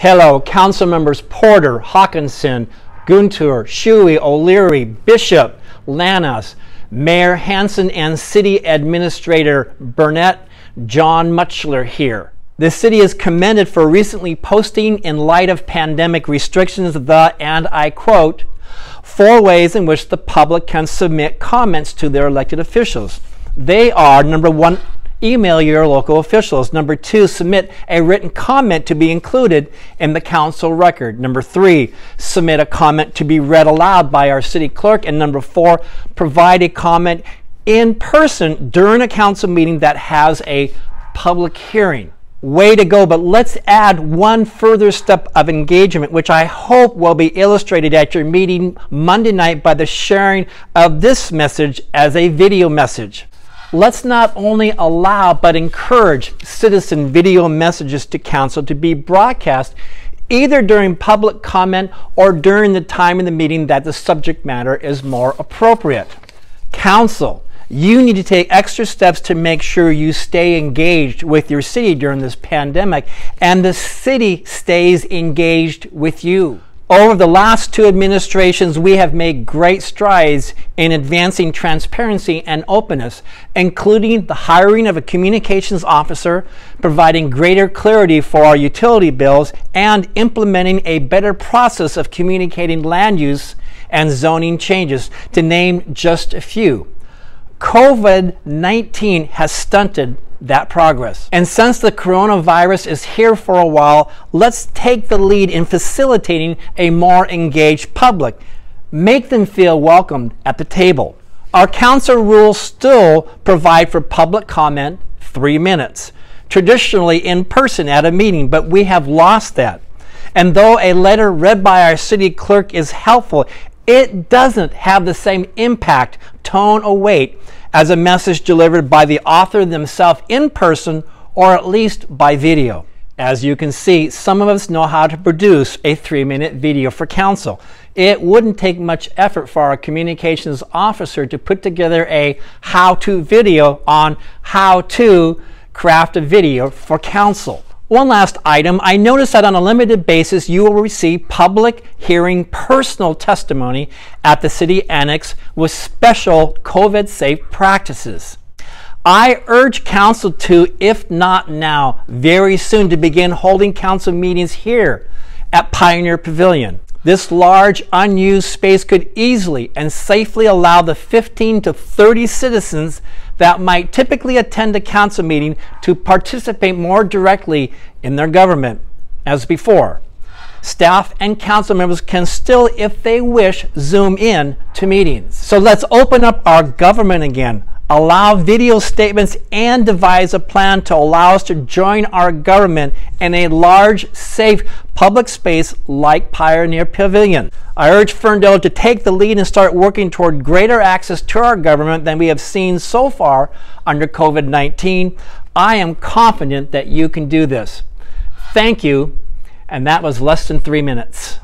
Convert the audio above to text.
Hello, council members Porter, Hawkinson, Guntur, Shuey, O'Leary, Bishop, Lanas, Mayor Hanson, and City Administrator Burnett, Jon Mutchler here. The city is commended for recently posting, in light of pandemic restrictions, the, and I quote, four ways in which the public can submit comments to their elected officials. They are number one, email your local officials. Number two, submit a written comment to be included in the council record. Number three, submit a comment to be read aloud by our city clerk. And number four, provide a comment in person during a council meeting that has a public hearing. Way to go, but let's add one further step of engagement, which I hope will be illustrated at your meeting Monday night by the sharing of this message as a video message let's not only allow but encourage citizen video messages to council to be broadcast either during public comment or during the time in the meeting that the subject matter is more appropriate. Council, you need to take extra steps to make sure you stay engaged with your city during this pandemic and the city stays engaged with you. Over the last two administrations, we have made great strides in advancing transparency and openness, including the hiring of a communications officer, providing greater clarity for our utility bills, and implementing a better process of communicating land use and zoning changes, to name just a few. COVID 19 has stunted that progress. And since the coronavirus is here for a while, let's take the lead in facilitating a more engaged public. Make them feel welcomed at the table. Our council rules still provide for public comment three minutes, traditionally in person at a meeting, but we have lost that. And though a letter read by our city clerk is helpful, it doesn't have the same impact, tone, or weight as a message delivered by the author themselves in person or at least by video. As you can see, some of us know how to produce a three minute video for council. It wouldn't take much effort for our communications officer to put together a how to video on how to craft a video for council. One last item. I noticed that on a limited basis, you will receive public hearing personal testimony at the city annex with special COVID safe practices. I urge council to, if not now, very soon to begin holding council meetings here at Pioneer Pavilion. This large unused space could easily and safely allow the 15 to 30 citizens that might typically attend a council meeting to participate more directly in their government as before. Staff and council members can still, if they wish, zoom in to meetings. So let's open up our government again allow video statements, and devise a plan to allow us to join our government in a large, safe public space like Pioneer Pavilion. I urge Ferndale to take the lead and start working toward greater access to our government than we have seen so far under COVID 19. I am confident that you can do this. Thank you, and that was less than three minutes.